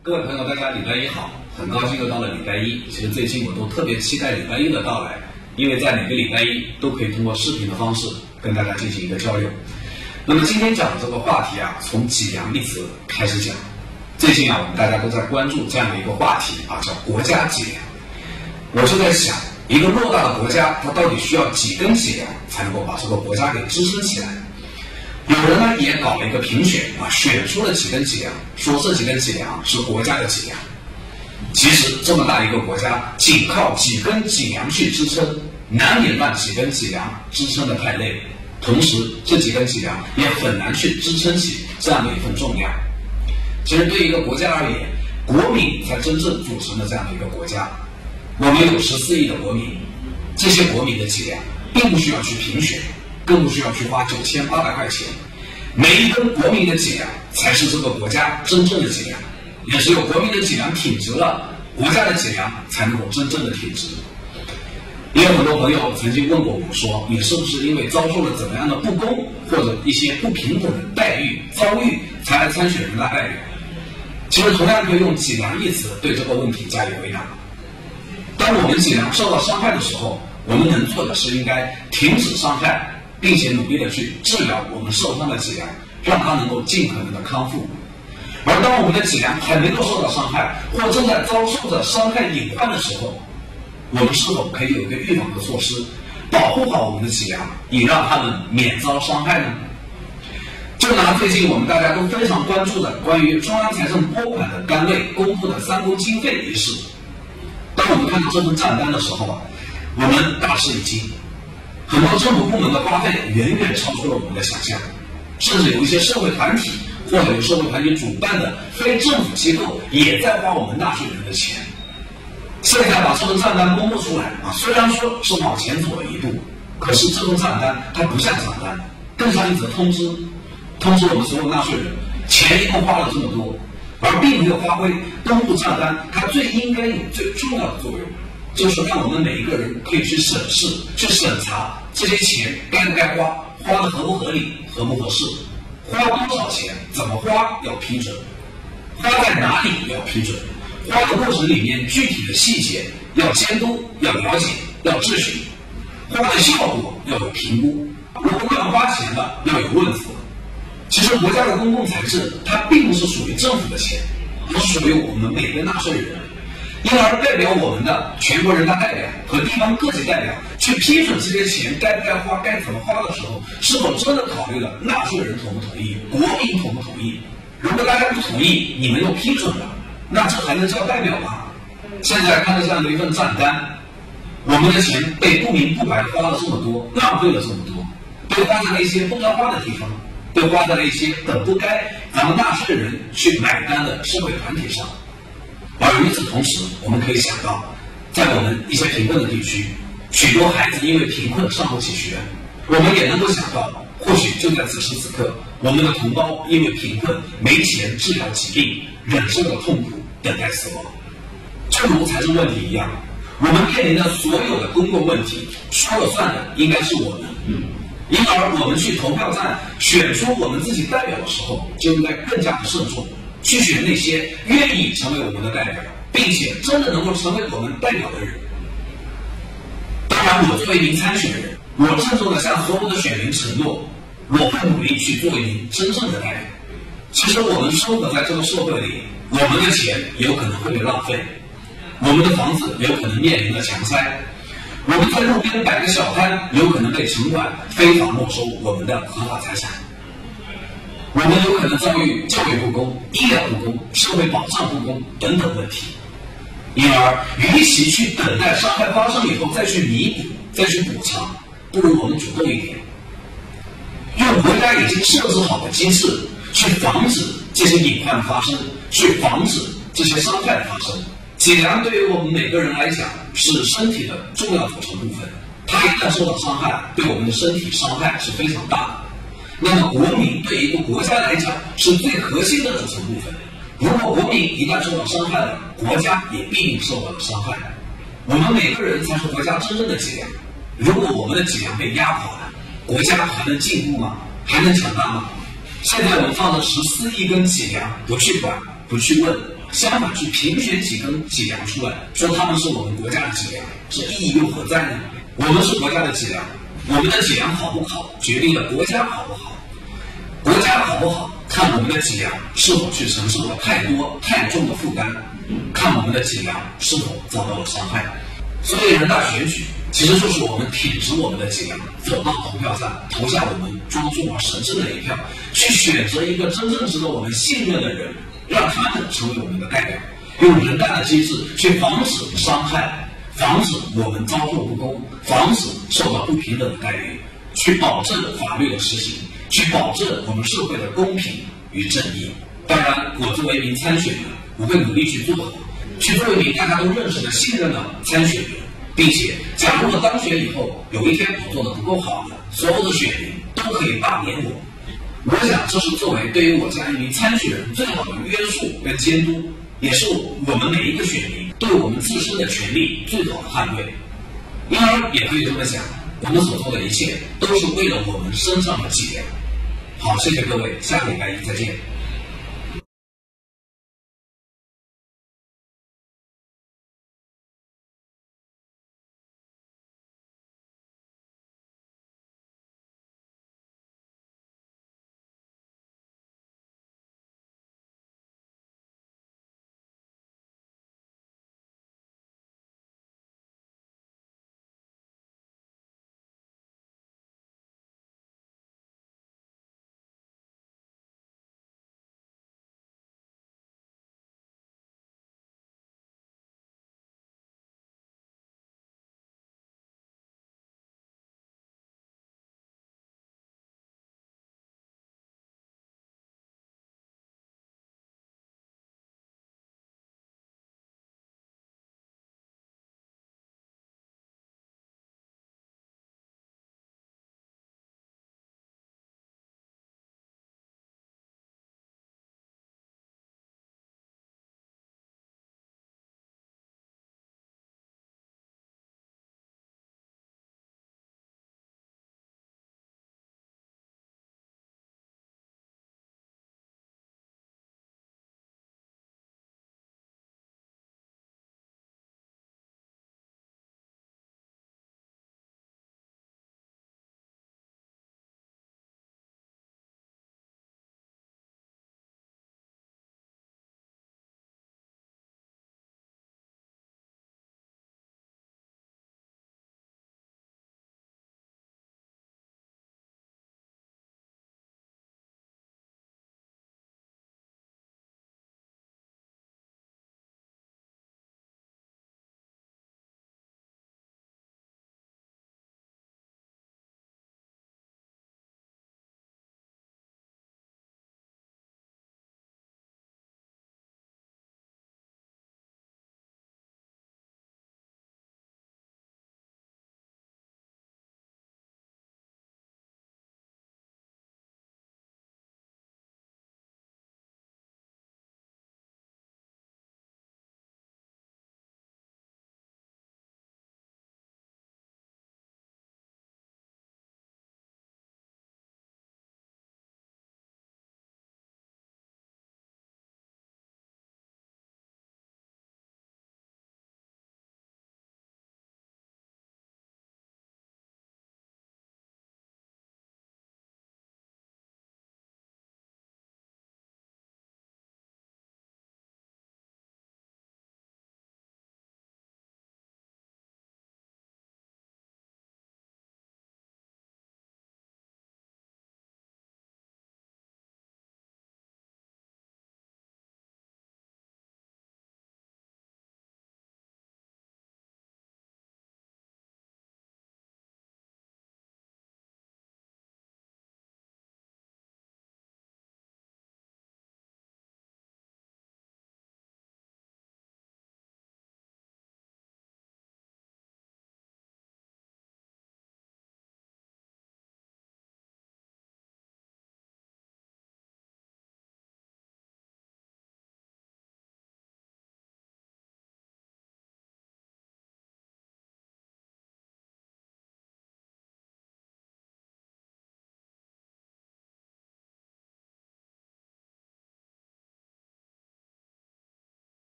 各位朋友，大家礼拜一好！很高兴又到了礼拜一。其实最近我都特别期待礼拜一的到来，因为在每个礼拜一都可以通过视频的方式跟大家进行一个交流。那么今天讲的这个话题啊，从“脊梁”一词开始讲。最近啊，我们大家都在关注这样的一个话题啊，叫“国家脊梁”。我就在想，一个偌大的国家，它到底需要几根脊梁才能够把这个国家给支撑起来？有人呢也搞了一个评选啊，选出了几根脊梁，说这几根脊梁是国家的脊梁。其实这么大一个国家，仅靠几根脊梁去支撑，难免让几根脊梁支撑的太累。同时，这几根脊梁也很难去支撑起这样的一份重量。其实，对一个国家而言，国民才真正组成了这样的一个国家。我们有十四亿的国民，这些国民的脊梁并不需要去评选。更不需要去花九千八百块钱，每一根国民的脊梁才是这个国家真正的脊梁，也只有国民的脊梁挺直了，国家的脊梁才能够真正的挺直。也有很多朋友曾经问过我说，你是不是因为遭受了怎么样的不公或者一些不平等的待遇遭遇，才来参选人大代表？其实同样可以用“脊梁”一词对这个问题加以回答。当我们脊梁受到伤害的时候，我们能做的是应该停止伤害。并且努力的去治疗我们受伤的脊梁，让它能够尽可能的康复。而当我们的脊梁还没有受到伤害，或正在遭受着伤害隐患的时候，我们是否可以有一个预防的措施，保护好我们的脊梁，以让他们免遭伤害呢？就拿最近我们大家都非常关注的关于中央财政拨款的单位公布的三公经费一事，当我们看到这份账单的时候啊，我们大吃一惊。很多政府部门的花费远远超出了我们的想象，甚至有一些社会团体或者由社会团体主办的非政府机构也在花我们纳税人的钱。现在把这份账单公布出来啊，虽然说是往前走了一步，可是这份账单它不像账单，更像一则通知，通知我们所有纳税人，钱一共花了这么多，而并没有发挥公布账单它最应该有最重要的作用。就是让我们每一个人可以去审视、去审查这些钱该不该花，花的合不合理、合不合适，花多少钱、怎么花要批准，花在哪里要批准，花的过程里面具体的细节要监督、要了解、要质询，花的效果要有评估，如果乱花钱的要有问责。其实国家的公共财政它并不是属于政府的钱，它属于我们每个纳税人。因而，代表我们的全国人大代表和地方各级代表去批准这些钱该不该花、该怎么花的时候，是否真的考虑了纳税人同不同意、国民同不同意？如果大家不同意，你们又批准了，那这还能叫代表吗？现在看着这样的一份账单，我们的钱被不明不白的花了这么多，浪费了这么多，被花在了一些不该花的地方，被花在了一些本不该咱们纳税人去买单的社会团体上。而与此同时，我们可以想到，在我们一些贫困的地区，许多孩子因为贫困上不起学。我们也能够想到，或许就在此时此刻，我们的同胞因为贫困没钱治疗疾病，忍受了痛苦，等待死亡。正如财政问题一样，我们面临的所有的公共问题，说了算的应该是我们。因而，我们去投票站选出我们自己代表的时候，就应该更加的慎重。去选那些愿意成为我们的代表，并且真的能够成为我们代表的人。当然，我作为一名参选人，我郑重的向所有的选民承诺，我会努力去做一名真正的代表。其实，我们生活在这个社会里，我们的钱有可能会被浪费，我们的房子有可能面临着强拆，我们在路边摆个小摊，有可能被城管非法没收我们的合法财产。我们有可能遭遇教育不公、医疗不公、社会保障不公等等问题，因而，与其去等待伤害发生以后再去弥补、再去补偿，不如我们主动一点，用国家已经设置好的机制去防止这些隐患发生，去防止这些伤害的发生。脊梁对于我们每个人来讲是身体的重要组成部分，它一旦受到伤害，对我们的身体伤害是非常大的。那么，国民对一个国家来讲是最核心的组成部分。如果国民一旦受到伤害了，国家也必定受到了伤害。我们每个人才是国家真正的脊梁。如果我们的脊梁被压垮了，国家还能进步吗？还能强大吗？现在我们放着十四亿根脊梁不去管、不去问，相反去评选几根脊梁出来，说他们是我们国家的脊梁，这意义又何在呢？我们是国家的脊梁，我们的脊梁好不好，决定了国家好不好。国家好不好，看我们的脊梁是否去承受了太多太重的负担，看我们的脊梁是否遭到了伤害。所以人大选举其实就是我们挺直我们的脊梁，走到投票站，投下我们庄重而神圣的一票，去选择一个真正值得我们信任的人，让他们成为我们的代表，用人大的机制去防止伤害，防止我们遭受不公，防止受到不平等的待遇，去保证法律的实行。去保证我们社会的公平与正义。当然，我作为一名参选人，我会努力去做好，去做一名大家都认识的、信任的参选人，并且，假如我当选以后，有一天我做的不够好，所有的选民都可以罢免我。我想，这是作为对于我这样一名参选人最好的约束跟监督，也是我们每一个选民对我们自身的权利最好的捍卫。因而，也可以这么想。我们所做的一切，都是为了我们身上的企业。好，谢谢各位，下个礼拜一再见。